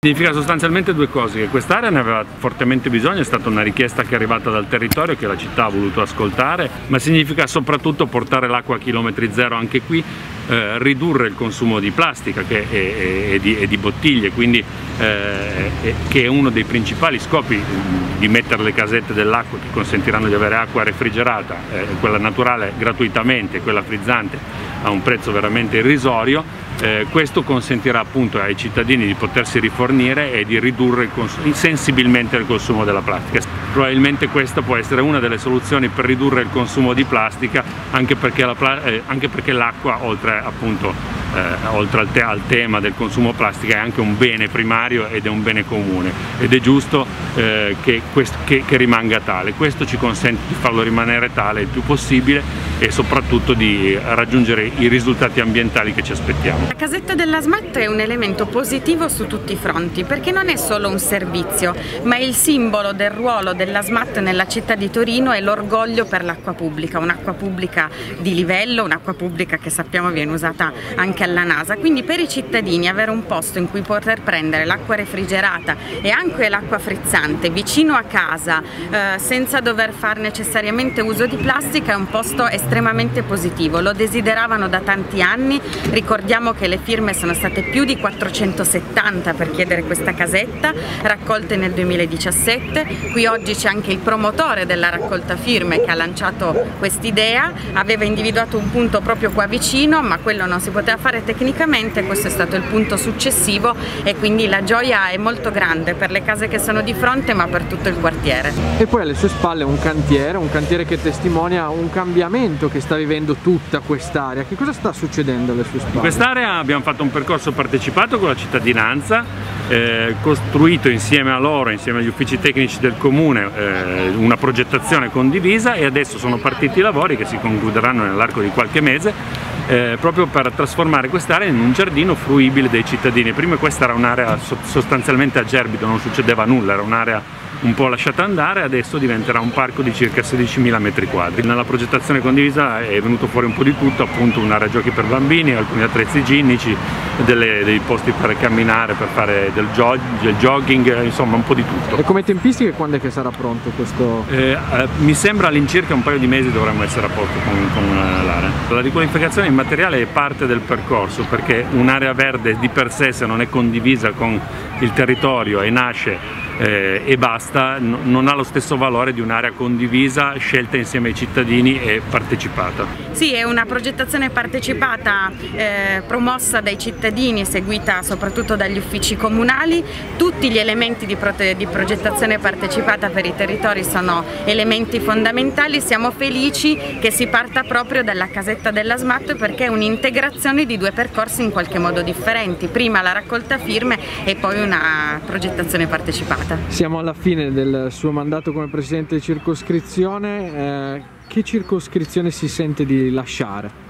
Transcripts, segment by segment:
Significa sostanzialmente due cose, che quest'area ne aveva fortemente bisogno, è stata una richiesta che è arrivata dal territorio che la città ha voluto ascoltare, ma significa soprattutto portare l'acqua a chilometri zero anche qui, eh, ridurre il consumo di plastica è, di, di, bottiglie, quindi eh, che è uno dei principali scopi di mettere le casette dell'acqua che consentiranno di avere acqua refrigerata, eh, quella naturale gratuitamente, quella frizzante a un prezzo veramente irrisorio eh, questo consentirà appunto ai cittadini di potersi rifornire e di ridurre il sensibilmente il consumo della plastica. Probabilmente questa può essere una delle soluzioni per ridurre il consumo di plastica anche perché l'acqua eh, oltre appunto eh, oltre al, te al, tema del consumo plastica è anche un bene primario ed è un bene comune ed è giusto eh, che, che, che rimanga tale. Questo ci consente di farlo rimanere tale il più possibile e soprattutto di raggiungere i risultati ambientali che ci aspettiamo. La casetta della SMAT è un elemento positivo su tutti i fronti perché non è solo un servizio ma è il simbolo del ruolo della SMAT nella città di Torino e l'orgoglio per l'acqua pubblica, un'acqua pubblica di livello, un'acqua pubblica che sappiamo viene usata anche alla NASA, quindi per i cittadini avere un posto in cui poter prendere l'acqua refrigerata e anche l'acqua frizzante vicino a casa eh, senza dover fare necessariamente uso di plastica è un posto estremamente positivo, lo desideravano da tanti anni, ricordiamo che le firme sono state più di 470 per chiedere questa casetta, raccolte nel 2017, qui oggi c'è anche il promotore della raccolta firme che ha lanciato quest'idea, aveva individuato un punto proprio qua vicino ma quello non si poteva fare tecnicamente, questo è stato il punto successivo e quindi la gioia è molto grande per le case che sono di fronte ma per tutto il quartiere. E poi alle sue spalle un cantiere, un cantiere che testimonia un cambiamento cambiamento che sta vivendo tutta quest'area? Che cosa sta succedendo alle sue spalle? In quest'area abbiamo fatto un percorso partecipato con la cittadinanza, eh, costruito insieme a loro, insieme agli uffici tecnici del comune, eh, una progettazione condivisa e adesso sono partiti i lavori che si concluderanno nell'arco di qualche mese eh, proprio per trasformare quest'area in un giardino fruibile dei cittadini. Prima questa era un'area sostanzialmente a gerbido, non succedeva nulla, era un'area un po' lasciata andare, adesso diventerà un parco di circa 16.000 metri quadri. Nella progettazione condivisa è venuto fuori un po' di tutto, appunto un'area giochi per bambini, alcuni attrezzi ginnici, delle, dei posti per camminare, per fare del, jog, del, jogging, insomma un po' di tutto. E come tempistiche quando è che sarà pronto questo? Eh, eh, mi sembra all'incirca un paio di mesi dovremmo essere a posto con, con eh, l'area. La riqualificazione immateriale è parte del percorso perché un'area verde di per sé se non è condivisa con il territorio e nasce eh, e basta, non ha lo stesso valore di un'area condivisa, scelta insieme ai cittadini e partecipata. Sì, è una progettazione partecipata eh, promossa dai cittadini, seguita soprattutto dagli uffici comunali. Tutti gli elementi di, di progettazione partecipata per i territori sono elementi fondamentali. Siamo felici che si parta proprio dalla casetta della SMAT perché è un'integrazione di due percorsi in qualche modo differenti. Prima la raccolta firme e poi una progettazione partecipata giornata. Siamo alla fine del suo mandato come Presidente di circoscrizione, eh, che circoscrizione si sente di lasciare?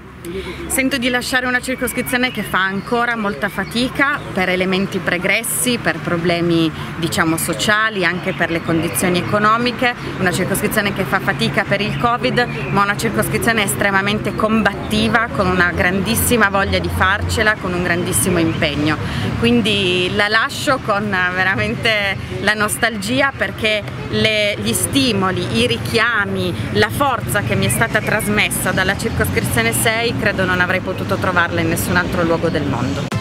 Sento di lasciare una circoscrizione che fa ancora molta fatica per elementi pregressi, per problemi diciamo sociali, anche per le condizioni economiche, una circoscrizione che fa fatica per il Covid, ma una circoscrizione estremamente combattiva, con una grandissima voglia di farcela, con un grandissimo impegno. Quindi la lascio con veramente la nostalgia perché le, gli stimoli, i richiami, la forza che mi è stata trasmessa dalla circoscrizione 6 credo non avrei potuto trovarla in nessun altro luogo del mondo.